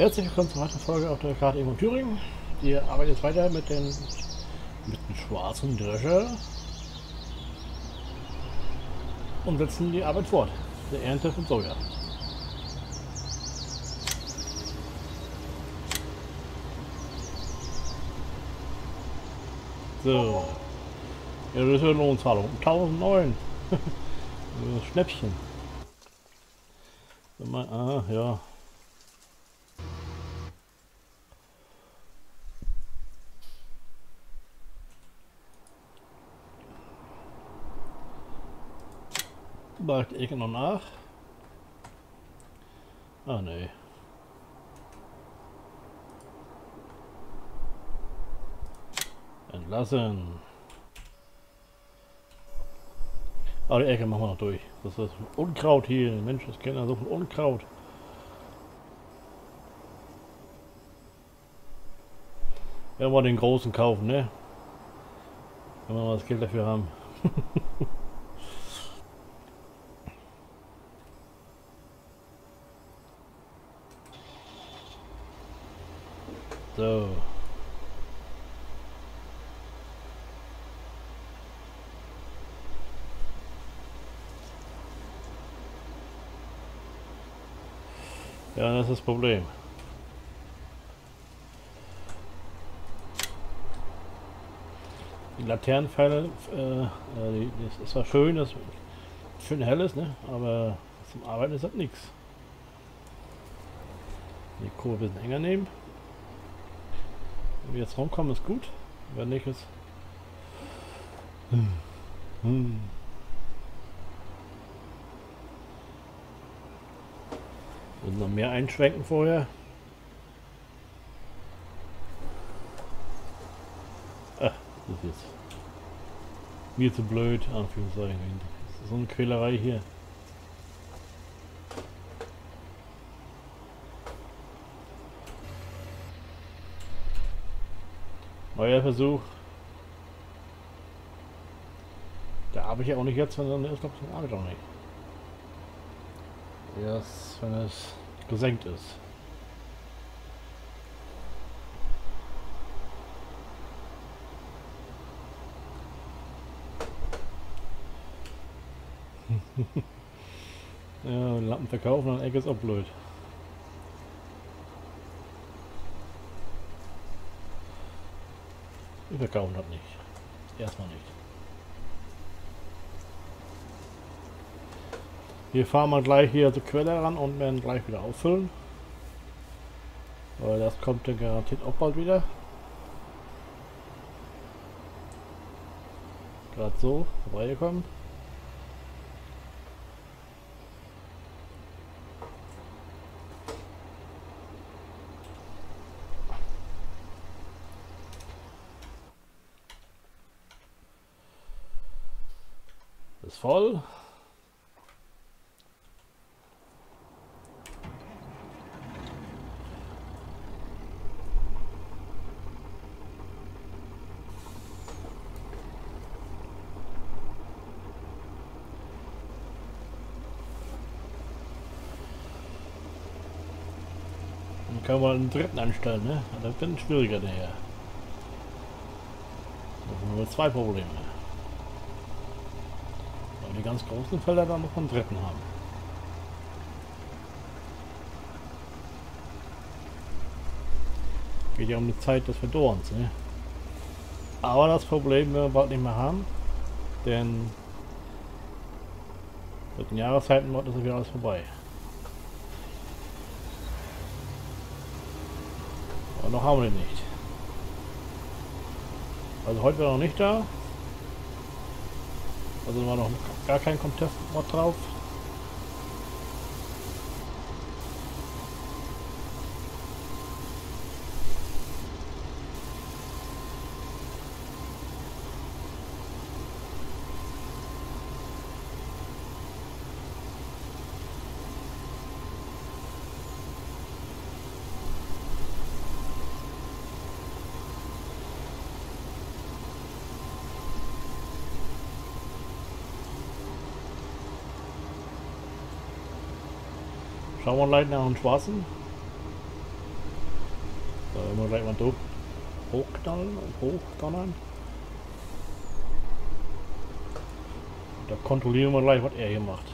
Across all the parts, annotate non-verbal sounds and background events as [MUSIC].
Herzlich willkommen zur weiteren Folge auf der Karte Emo Thüringen. Wir arbeiten jetzt weiter mit den mit dem schwarzen Drescher und setzen die Arbeit fort. Der Ernte von Soja. So. Ja, das ist eine Lohnzahlung. 1009. [LAUGHS] Schnäppchen. Ah, ja. Ich noch nach? Ah, nee. Entlassen. Aber die Ecke machen wir noch durch. Das ist Unkraut hier. Mensch, das kennt so viel Unkraut. Wenn wir den großen kaufen, ne? Wenn wir mal das Geld dafür haben. [LAUGHS] so. Ja, das ist das Problem. Die Laternenpfeile, äh, äh das ist zwar schön, das schön hell ist, ne? aber zum Arbeiten ist das nichts. Die Kurve ein enger nehmen. Wenn wir jetzt rumkommen, ist gut. Wenn nicht, ist... Hm. Hm. Und noch mehr einschwenken vorher. Ach, das ist jetzt mir zu blöd, Anführungszeichen. Das ist so eine Quälerei hier. Neuer Versuch. Da habe ich ja auch nicht jetzt, sondern ist glaube ich, auch nicht. Erst wenn es gesenkt ist. [LAUGHS] ja, Lampen verkaufen an Ecke ist auch blöd. Verkaufen das nicht. Erstmal nicht. Wir fahren mal gleich hier zur Quelle ran und werden gleich wieder auffüllen. Weil das kommt dann garantiert auch bald wieder. Gerade so vorbeigekommen. Ist voll. Können wir einen dritten anstellen, ne? Das wird schwieriger daher. Da haben wir zwei Probleme. Ganz großen Felder dann noch einen dritten haben. Geht ja um die Zeit des Verdorrens, ne? Aber das Problem werden wir bald nicht mehr haben, denn mit den Jahreszeiten wird das wieder alles vorbei. Aber noch haben wir den nicht. Also heute war noch nicht da. Also war noch gar kein Contest drauf. Nach dem Schwarzen. wollen wir gleich mal durch hochknallen und hochdonnern. Da kontrollieren wir gleich, was er hier macht.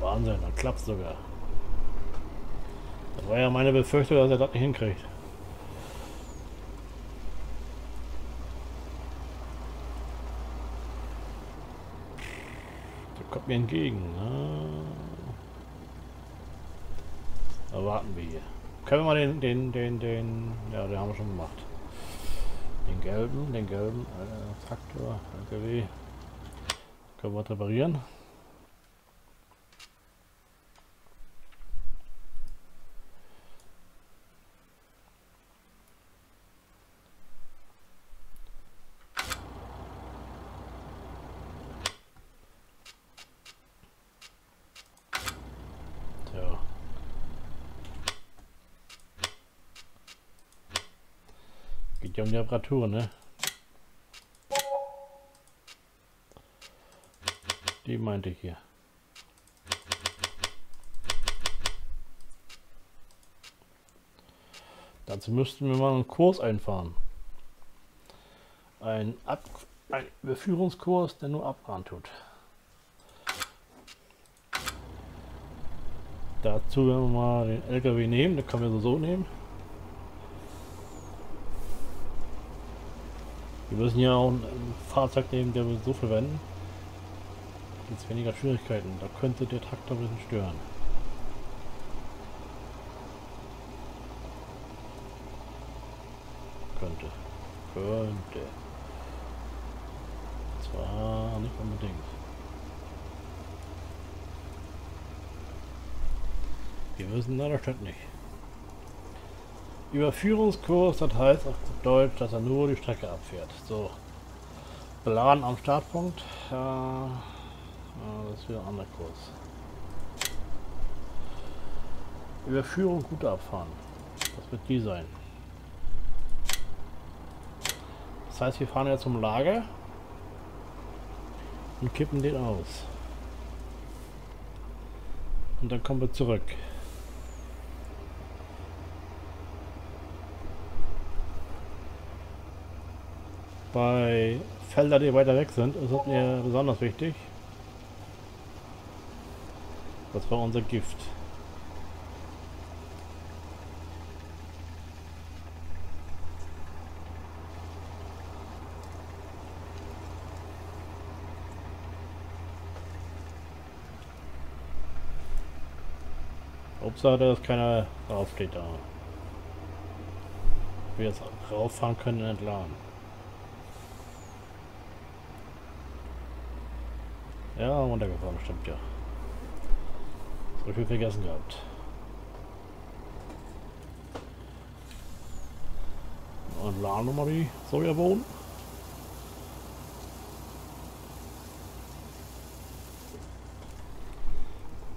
Wahnsinn, dann klappt sogar. Das war ja meine Befürchtung, dass er das nicht hinkriegt. Kommt mir entgegen. Da warten wir hier. Können wir mal den, den, den, den, ja, den haben wir schon gemacht. Den gelben, den gelben äh, Traktor, LKW. Können wir reparieren. Geht ja um die Reparatur, ne? Die meinte ich hier. Dazu müssten wir mal einen Kurs einfahren. Ein, Ab ein Überführungskurs, der nur abfahren tut. Dazu werden wir mal den LKW nehmen, den können wir so nehmen. Wir müssen ja auch ein Fahrzeug nehmen, der wir so verwenden. Jetzt weniger Schwierigkeiten. Da könnte der Traktor ein bisschen stören. Könnte. Könnte. Zwar nicht unbedingt. Wir wissen leider statt nicht. Überführungskurs, das heißt auf Deutsch, dass er nur die Strecke abfährt. So. Beladen am Startpunkt. Äh, das ist wieder ein anderer Kurs. Überführung gut abfahren. Das wird die sein. Das heißt, wir fahren jetzt zum Lager und kippen den aus. Und dann kommen wir zurück. Bei Feldern, die weiter weg sind, ist mir besonders wichtig. Das war unser Gift. Hauptsache, dass keiner draufsteht da. Wir jetzt rauffahren können und Ja, runtergefahren, stimmt ja. So viel vergessen gehabt. Und laden wir mal die Sojabohnen.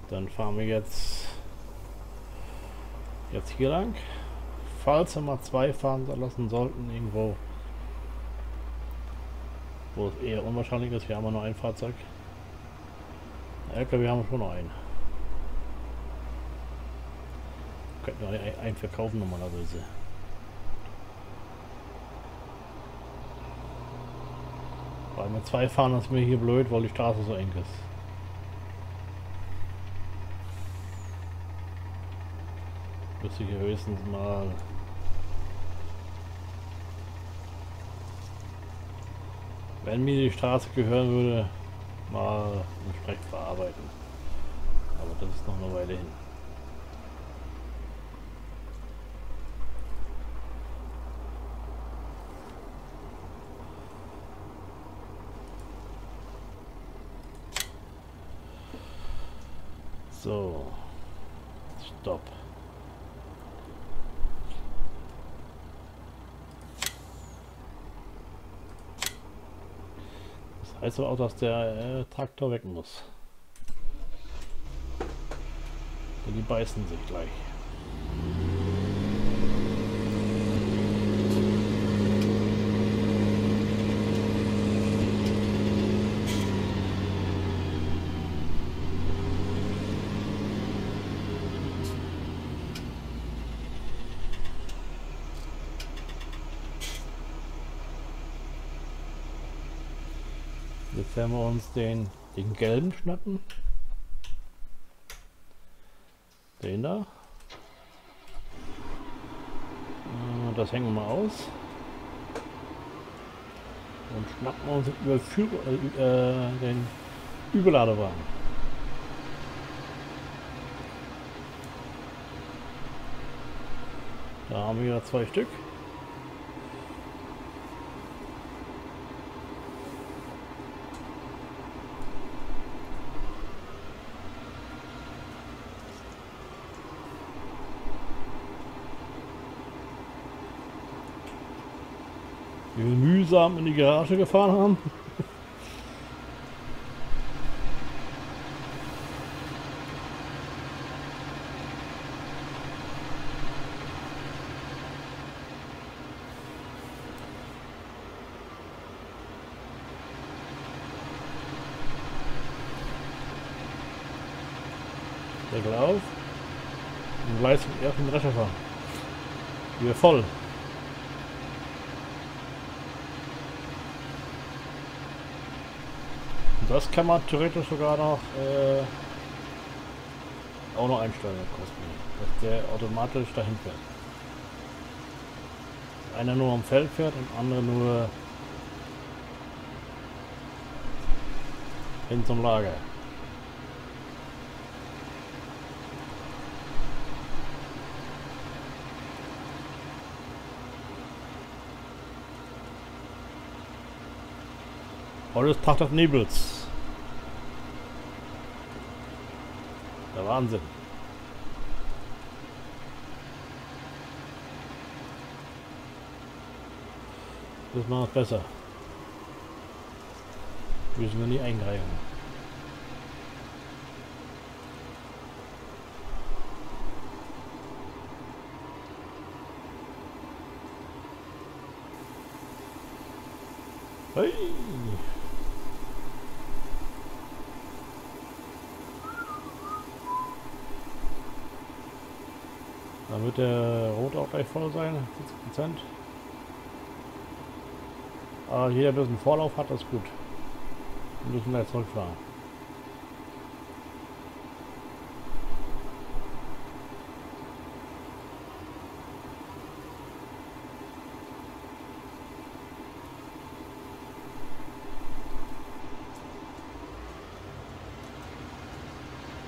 Dann fahren wir jetzt jetzt hier lang. Falls wir mal zwei fahren lassen sollten, irgendwo, wo es eher unwahrscheinlich ist, wir haben nur ein Fahrzeug. LKW haben wir schon noch einen. Könnten wir einen verkaufen normalerweise. Weil wir zwei fahren, ist mir hier blöd, weil die Straße so eng ist. Müsste ich höchstens mal wenn mir die Straße gehören würde, mal entsprechend verarbeiten. Aber das ist noch eine Weile hin. So. Stopp. Heißt aber auch, dass der äh, Traktor weg muss. Denn die beißen sich gleich. Werden wir uns den, den gelben schnappen. Den da. Äh, das hängen wir mal aus. Und schnappen uns über Führer, äh, den Überladewagen. Da haben wir zwei Stück. Die wir mühsam in die Garage gefahren haben. Deckel auf und gleich zum ersten Drescher fahren. Wieder voll. Das kann man theoretisch sogar noch äh, auch noch einstellen, dass der automatisch dahin fährt. Einer nur am Feld fährt und andere nur hin zum Lager. Heute ist Tag des Nebels. Der Wahnsinn. Das macht es besser. Müssen wir nie eingreifen. Hey. Dann wird der Rot auch gleich voll sein, 40%. Aber jeder, der ein bisschen Vorlauf hat, ist gut. Wir müssen gleich zurückfahren.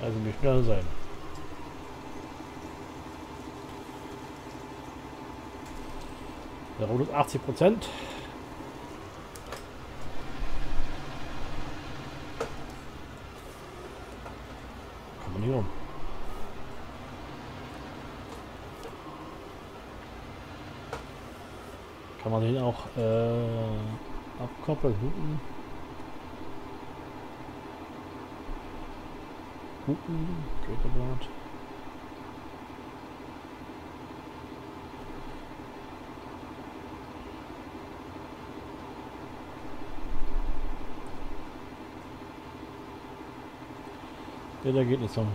Also nicht schnell sein. Der Rot ist 80 Prozent. Kann man hier rum. Kann man den auch äh, abkoppeln, hupen. Hupen, geht Der, der geht nicht zum.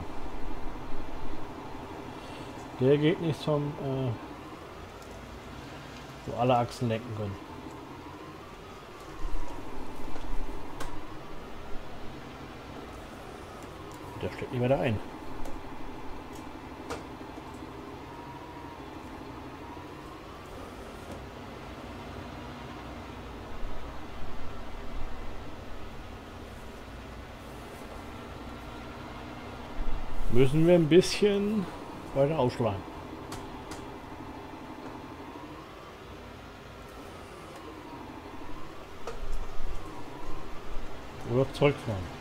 Der geht nicht zum, äh, wo alle Achsen lenken können. Der steckt nicht mehr da ein. Müssen wir ein bisschen weiter ausschlagen. Oder zurückfahren.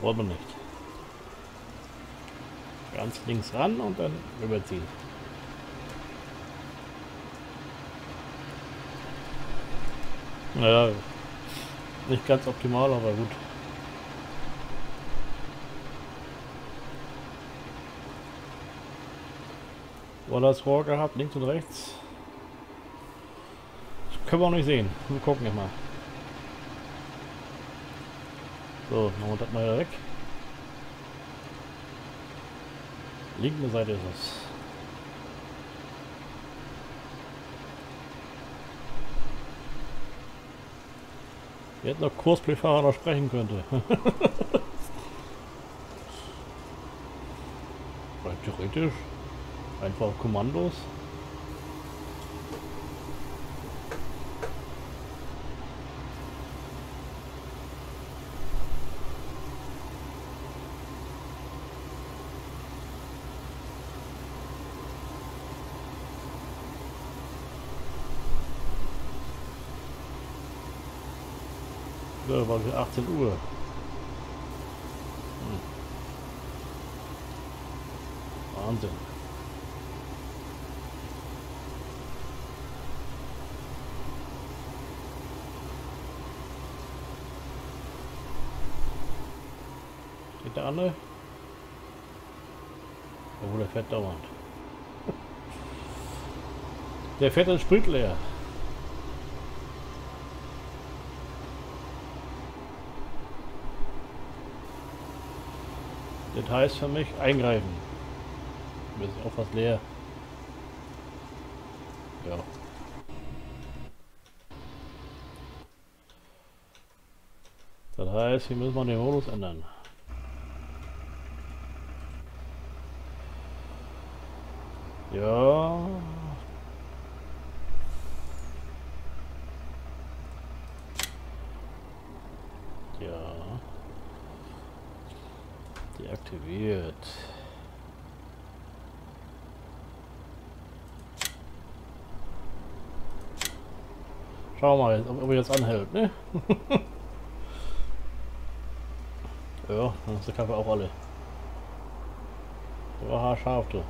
Wollen wir nicht. Ganz links ran und dann überziehen. Naja, nicht ganz optimal, aber gut. War Rohr gehabt, links und rechts? Das können wir auch nicht sehen. Wir gucken jetzt mal. So, machen wir das mal weg. Linke Seite ist es. Wir hätten noch Kursplayfahrer noch sprechen könnte. [LAUGHS] Rein theoretisch. Einfach Kommandos. Ja, war 18 Uhr. Hm. Wahnsinn. Der andere? Obwohl, der fährt dauernd. [LAUGHS] Der fährt den Sprit leer. Das heißt für mich eingreifen. Mir ist auch was leer. Ja. Das heißt, hier müssen wir den Modus ändern. Ja. Ja. Deaktiviert. Schauen wir mal, ob er jetzt anhält, ne? [LAUGHS] ja, dann ist der Kaffee auch alle. Der haarscharf, du.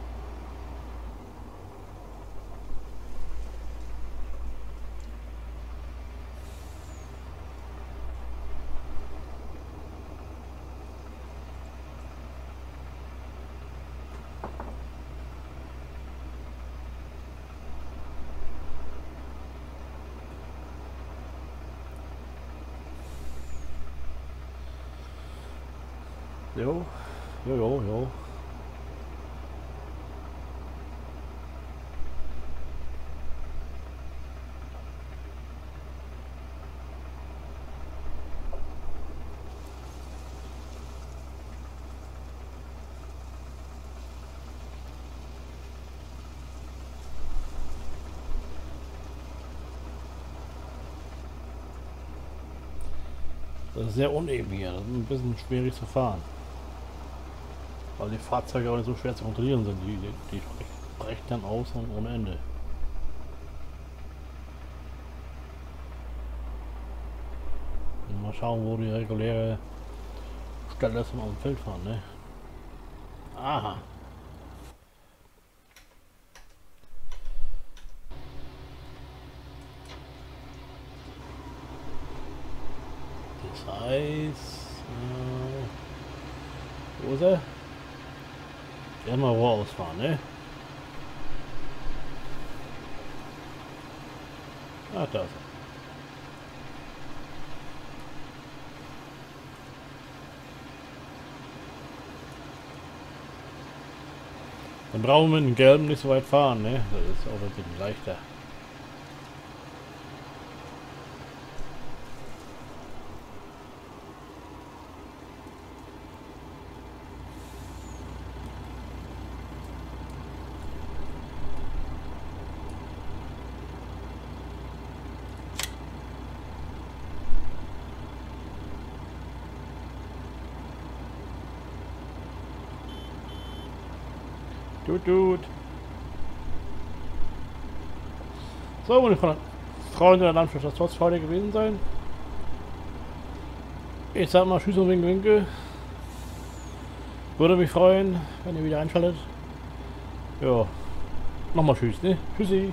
Jo, jo, jo, jo. Das ist sehr uneben hier, das ist ein bisschen schwierig zu fahren. Weil die Fahrzeuge auch nicht so schwer zu kontrollieren sind. Die, die, die brechen dann aus und ohne Ende. Mal schauen, wo die reguläre Stelle ist, um auf dem Feld fahren, ne? Aha. Das heißt... Äh, wo ist er? Immer Rohr ausfahren, ne? Ah, da ist er. Dann brauchen wir dem Gelben nicht so weit fahren, ne? Das ist auch ein bisschen leichter. Tut, tut. So, meine Freunde der Landschaft, das soll es heute gewesen sein. Ich sag mal Tschüss und Winke, Winke. Würde mich freuen, wenn ihr wieder einschaltet. Ja. Nochmal Tschüss, ne? Tschüssi.